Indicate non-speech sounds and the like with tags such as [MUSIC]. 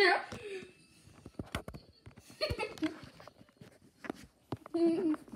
Yeah. [LAUGHS]